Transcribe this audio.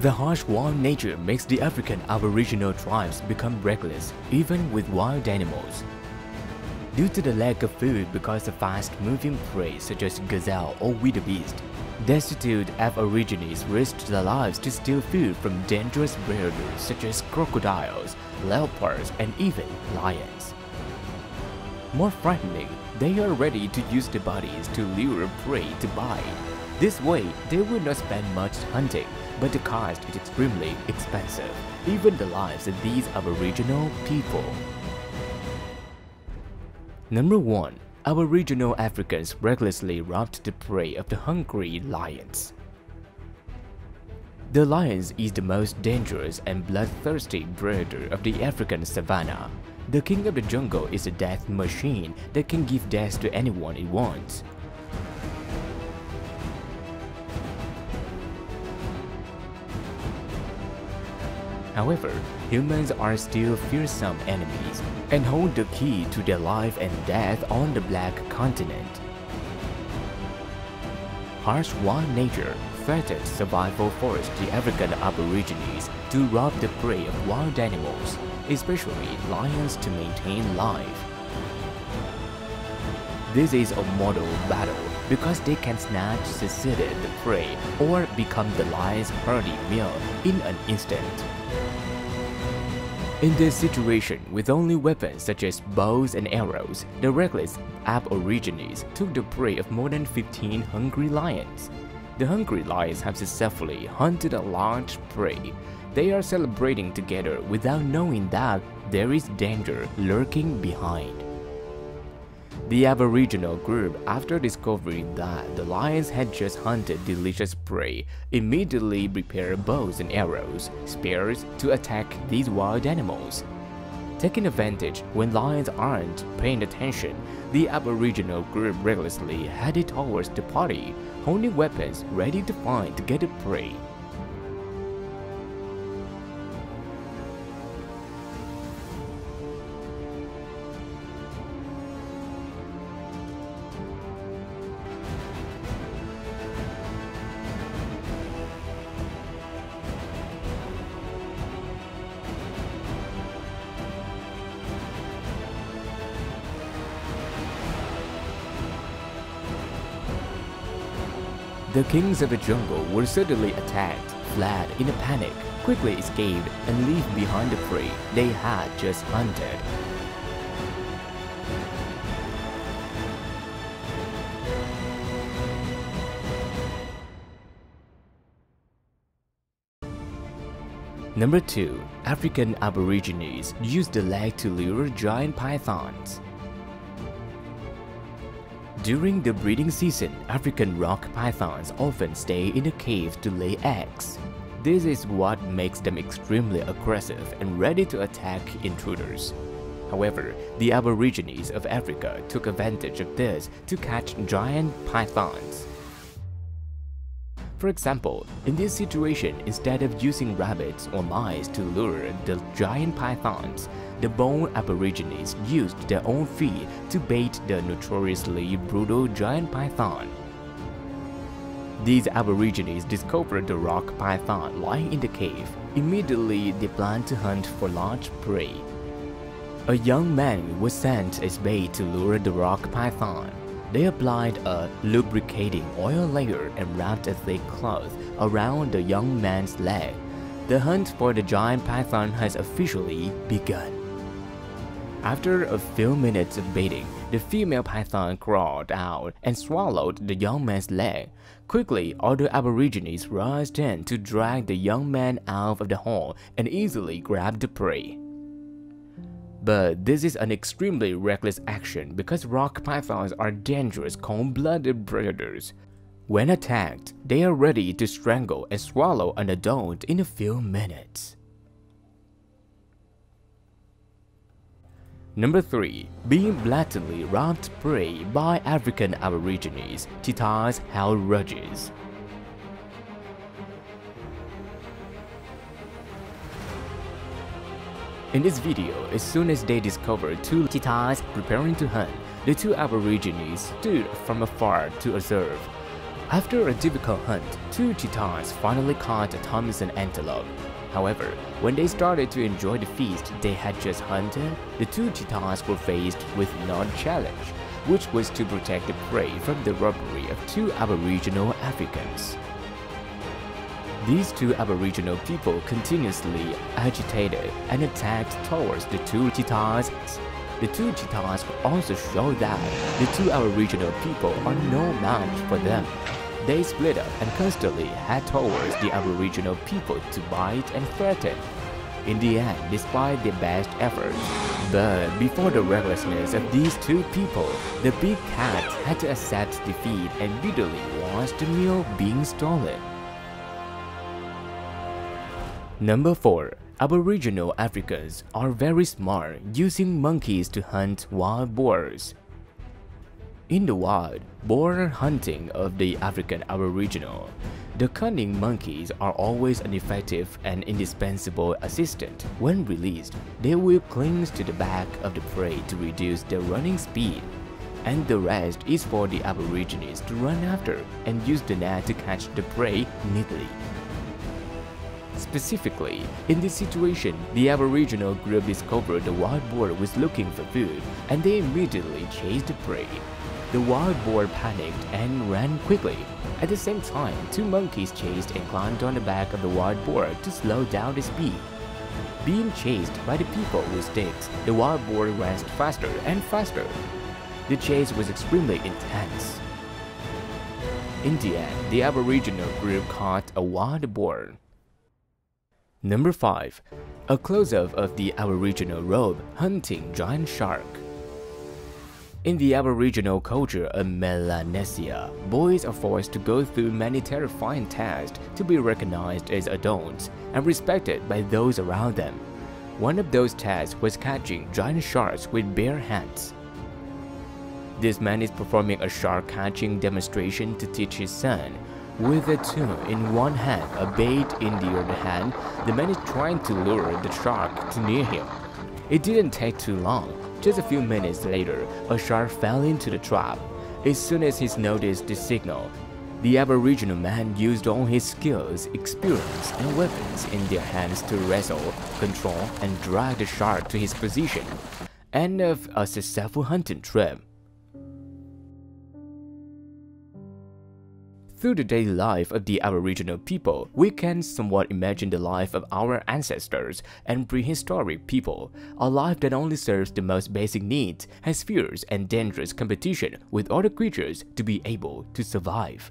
The harsh wild nature makes the African aboriginal tribes become reckless, even with wild animals. Due to the lack of food because of fast-moving prey such as gazelle or wildebeest, destitute aborigines risked their lives to steal food from dangerous predators such as crocodiles, leopards, and even lions. More frightening, they are ready to use their bodies to lure prey to bite. This way, they will not spend much hunting, but the cost is extremely expensive, even the lives of these aboriginal people. Number 1. Aboriginal Africans recklessly robbed the prey of the hungry lions. The lion is the most dangerous and bloodthirsty predator of the African savanna. The king of the jungle is a death machine that can give death to anyone it wants. However, humans are still fearsome enemies and hold the key to their life and death on the Black Continent. Harsh wild nature threatens survival forced the African Aborigines to rob the prey of wild animals, especially lions to maintain life. This is a mortal battle because they can snatch succeeded the prey or become the lion's hearty meal in an instant. In this situation, with only weapons such as bows and arrows, the reckless aborigines took the prey of more than 15 hungry lions. The hungry lions have successfully hunted a large prey. They are celebrating together without knowing that there is danger lurking behind. The Aboriginal group, after discovering that the lions had just hunted delicious prey, immediately prepared bows and arrows, spears to attack these wild animals. Taking advantage when lions aren't paying attention, the Aboriginal group recklessly headed towards the party, holding weapons ready to fight to get the prey. The kings of the jungle were suddenly attacked, fled in a panic, quickly escaped, and left behind the prey they had just hunted. Number 2. African Aborigines use the leg to lure giant pythons. During the breeding season, African rock pythons often stay in a cave to lay eggs. This is what makes them extremely aggressive and ready to attack intruders. However, the Aborigines of Africa took advantage of this to catch giant pythons. For example, in this situation, instead of using rabbits or mice to lure the giant pythons, the Bone Aborigines used their own feet to bait the notoriously brutal giant python. These Aborigines discovered the rock python lying in the cave. Immediately, they planned to hunt for large prey. A young man was sent as bait to lure the rock python. They applied a lubricating oil layer and wrapped a thick cloth around the young man's leg. The hunt for the giant python has officially begun. After a few minutes of baiting, the female python crawled out and swallowed the young man's leg. Quickly, other aborigines rushed in to drag the young man out of the hole and easily grabbed the prey. But this is an extremely reckless action because rock pythons are dangerous cold-blooded predators. When attacked, they are ready to strangle and swallow an adult in a few minutes. Number 3. Being blatantly robbed prey by African Aborigines, cheetahs held In this video, as soon as they discovered two cheetahs preparing to hunt, the two Aborigines stood from afar to observe. After a difficult hunt, two Tetons finally caught a Thompson antelope. However, when they started to enjoy the feast they had just hunted, the two Tetons were faced with another challenge, which was to protect the prey from the robbery of two Aboriginal Africans. These two Aboriginal people continuously agitated and attacked towards the two Tetons. The two Tetons also showed that the two Aboriginal people are no match for them. They split up and constantly head towards the Aboriginal people to bite and threaten. In the end, despite their best efforts, but before the recklessness of these two people, the big cat had to accept defeat and bitterly watched the meal being stolen. Number 4. Aboriginal Africans are very smart using monkeys to hunt wild boars. In the wild, boar hunting of the African Aboriginal, the cunning monkeys are always an effective and indispensable assistant. When released, they will cling to the back of the prey to reduce their running speed, and the rest is for the Aborigines to run after and use the net to catch the prey neatly. Specifically, in this situation, the Aboriginal group discovered the wild boar was looking for food, and they immediately chased the prey. The wild boar panicked and ran quickly. At the same time, two monkeys chased and climbed on the back of the wild boar to slow down the speed. Being chased by the people with sticks, the wild boar raced faster and faster. The chase was extremely intense. In the end, the Aboriginal group caught a wild boar. Number 5. A close-up of the Aboriginal robe hunting giant shark. In the Aboriginal culture of Melanesia, boys are forced to go through many terrifying tests to be recognized as adults and respected by those around them. One of those tests was catching giant sharks with bare hands. This man is performing a shark catching demonstration to teach his son with a tune in one hand, a bait in the other hand, the man is trying to lure the shark to near him. It didn't take too long. Just a few minutes later, a shark fell into the trap. As soon as he noticed the signal, the Aboriginal man used all his skills, experience, and weapons in their hands to wrestle, control, and drag the shark to his position. End of a successful hunting trip. Through the daily life of the Aboriginal people, we can somewhat imagine the life of our ancestors and prehistoric people, a life that only serves the most basic needs, has fierce and dangerous competition with other creatures to be able to survive.